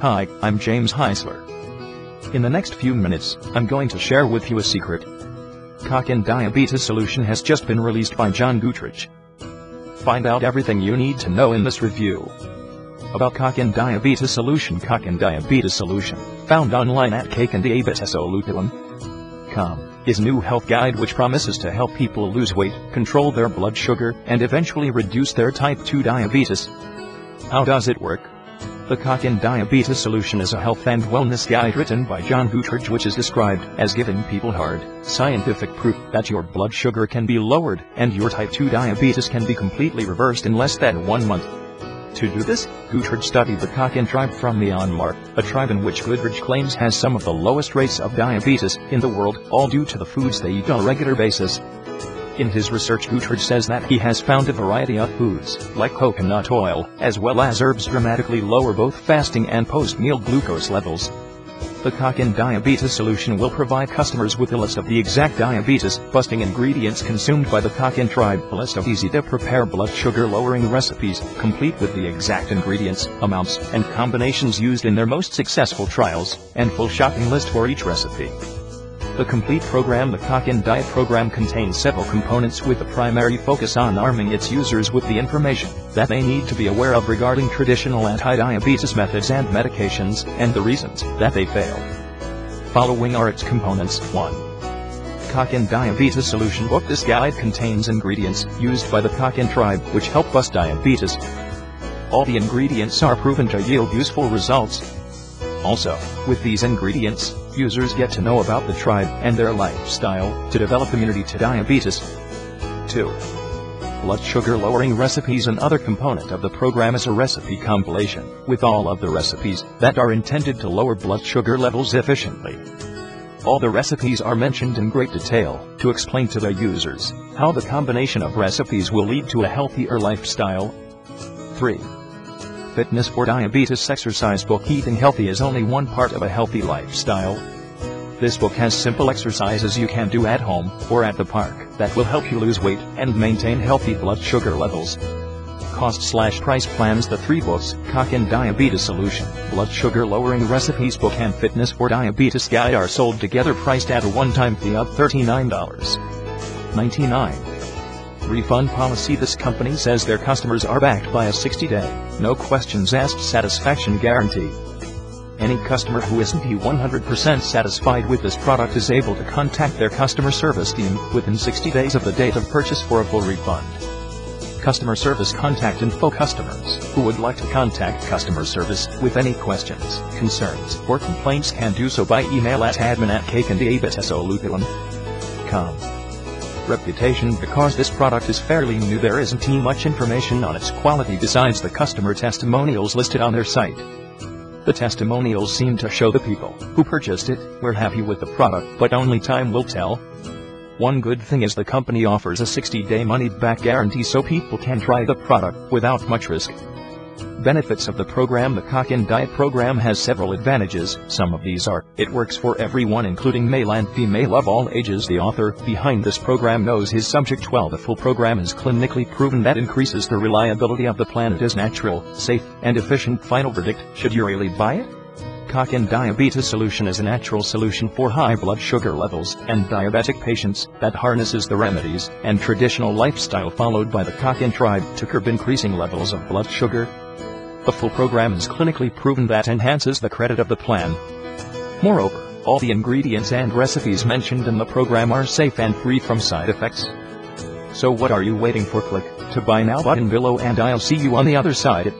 Hi, I'm James Heisler. In the next few minutes, I'm going to share with you a secret. Kachin Diabetes Solution has just been released by John Gootridge. Find out everything you need to know in this review. About Kachin Diabetes Solution Kachin Diabetes Solution, found online at kachindiabetessolution.com, is new health guide which promises to help people lose weight, control their blood sugar, and eventually reduce their type 2 diabetes. How does it work? The Kachin Diabetes Solution is a health and wellness guide written by John Gootridge which is described as giving people hard, scientific proof that your blood sugar can be lowered and your type 2 diabetes can be completely reversed in less than one month. To do this, Gootridge studied the Kachin tribe from Myanmar, a tribe in which Gootridge claims has some of the lowest rates of diabetes in the world, all due to the foods they eat on a regular basis. In his research Gootridge says that he has found a variety of foods, like coconut oil, as well as herbs dramatically lower both fasting and post-meal glucose levels. The Kachin Diabetes solution will provide customers with a list of the exact diabetes-busting ingredients consumed by the Kachin tribe, a list of easy-to-prepare blood sugar-lowering recipes, complete with the exact ingredients, amounts, and combinations used in their most successful trials, and full shopping list for each recipe. The complete program The Kachin Diet program contains several components with a primary focus on arming its users with the information that they need to be aware of regarding traditional anti-diabetes methods and medications, and the reasons that they fail. Following are its components. 1. Kachin Diabetes Solution Book This guide contains ingredients used by the Kachin tribe which help bust diabetes. All the ingredients are proven to yield useful results. Also, with these ingredients, users get to know about the tribe and their lifestyle to develop immunity to diabetes. 2. Blood sugar lowering recipes Another component of the program is a recipe compilation with all of the recipes that are intended to lower blood sugar levels efficiently. All the recipes are mentioned in great detail to explain to the users how the combination of recipes will lead to a healthier lifestyle. 3. Fitness for Diabetes Exercise Book Eating Healthy is only one part of a healthy lifestyle. This book has simple exercises you can do at home or at the park that will help you lose weight and maintain healthy blood sugar levels. Cost slash price plans The three books, Kachin Diabetes Solution, Blood Sugar Lowering Recipes Book and Fitness for Diabetes Guide are sold together priced at a one-time fee of $39.99 refund policy This company says their customers are backed by a 60-day, no questions asked satisfaction guarantee. Any customer who isn't 100% satisfied with this product is able to contact their customer service team within 60 days of the date of purchase for a full refund. Customer service contact info customers who would like to contact customer service with any questions, concerns, or complaints can do so by email at admin at kachindiabetessolution.com reputation because this product is fairly new there isn't too much information on its quality besides the customer testimonials listed on their site. The testimonials seem to show the people who purchased it were happy with the product but only time will tell. One good thing is the company offers a 60-day money-back guarantee so people can try the product without much risk. Benefits of the program The Kachin Diet program has several advantages. Some of these are, it works for everyone including male and female of all ages. The author behind this program knows his subject well. The full program is clinically proven that increases the reliability of the plan. It is natural, safe, and efficient. Final verdict, should you really buy it? Kachin Diabetes Solution is a natural solution for high blood sugar levels and diabetic patients that harnesses the remedies and traditional lifestyle followed by the Kachin tribe to curb increasing levels of blood sugar, the full program is clinically proven that enhances the credit of the plan. Moreover, all the ingredients and recipes mentioned in the program are safe and free from side effects. So what are you waiting for? Click to buy now button below and I'll see you on the other side.